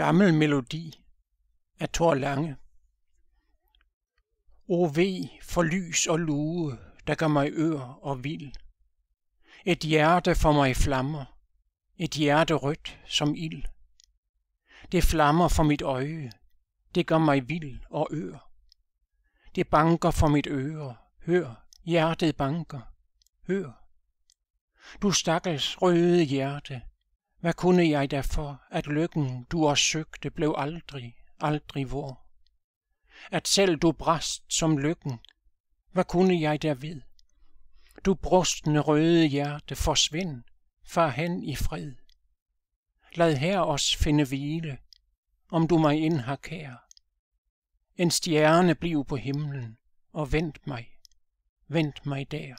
Gammel melodi af Thor Lange. O ve for lys og lue, der gør mig ør og vild. Et hjerte for mig flammer, et hjerte rødt som ild. Det flammer for mit øje, det gør mig vild og ør. Det banker for mit øre, hør, hjertet banker, hør. Du stakkels røde hjerte, hvad kunne jeg da for, at lykken, du også søgte, blev aldrig, aldrig vor? At selv du brast som lykken, hvad kunne jeg der ved? Du brustne røde hjerte, forsvind, far hen i fred. Lad her os finde hvile, om du mig ind har kær. En stjerne bliv på himlen, og vent mig, vent mig der.